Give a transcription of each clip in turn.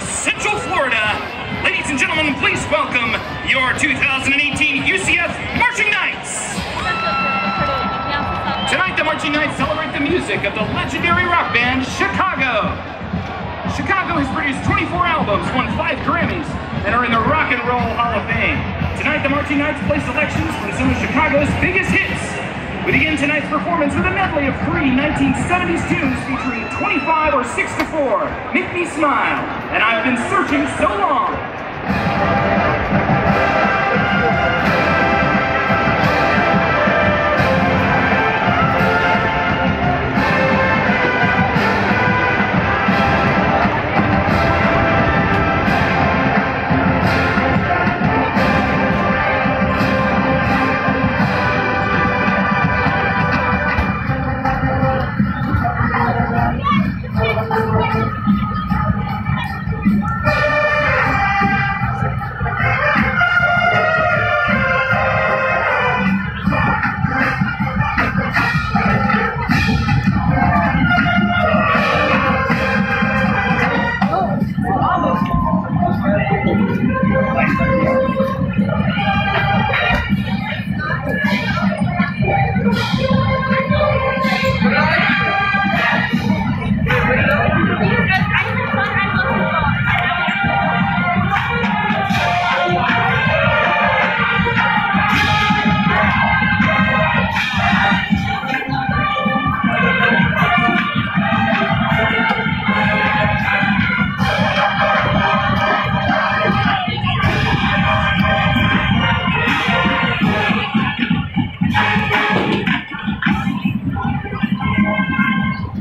Central Florida. Ladies and gentlemen, please welcome your 2018 UCF Marching Knights. Tonight, the Marching Knights celebrate the music of the legendary rock band Chicago. Chicago has produced 24 albums, won 5 Grammys, and are in the Rock and Roll Hall of Fame. Tonight, the Marching Knights play selections from some of Chicago's biggest hits. We begin tonight's performance with a medley of three 1970s tunes featuring 25 or 6 to 4, Make Me Smile, and I've Been Searching So Long.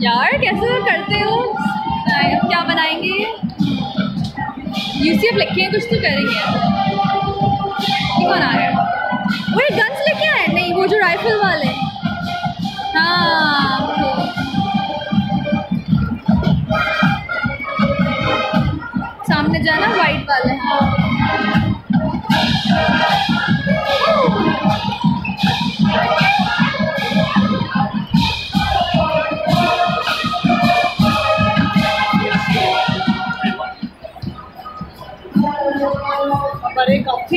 यार, कैसे करते हो? क्या बनाएँगे? UCF लिखे हैं, कुछ तो करेंगे। कौन आ रहा है? वो गन्स लेके आए? नहीं, वो जो राइफल वाले। हाँ सामने जाना वाइट वाले। हाँ पर एक औखी